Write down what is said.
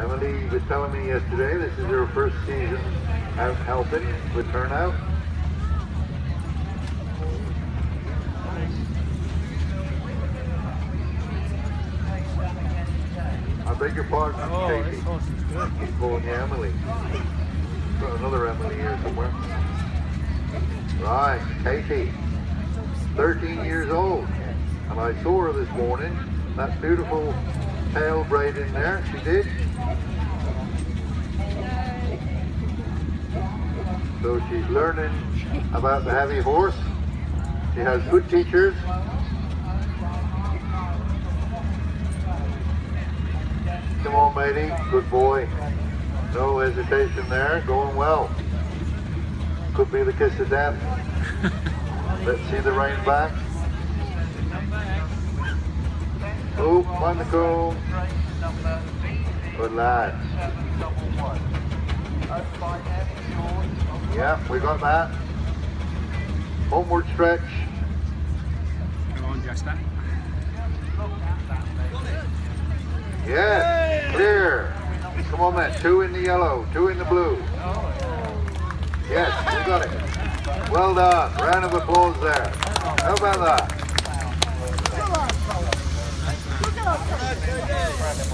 Emily was telling me yesterday this is her first season out helping with turnout. I beg your pardon, Oh, Katie. is calling you Emily. Got another Emily here somewhere. Right, Katie. 13 years old. And I saw her this morning. That beautiful tail braid in there, she did. So she's learning about the heavy horse. She has good teachers. Come on, matey. Good boy. No hesitation there. Going well. Could be the kiss of death. Let's see the rein back. Comb. Good lad. Yeah, we got that. Homeward stretch. Come on, Jester. Yes, clear. Come on, man. Two in the yellow, two in the blue. Yes, we got it. Well done. Round of applause there. How about that? grande, amor.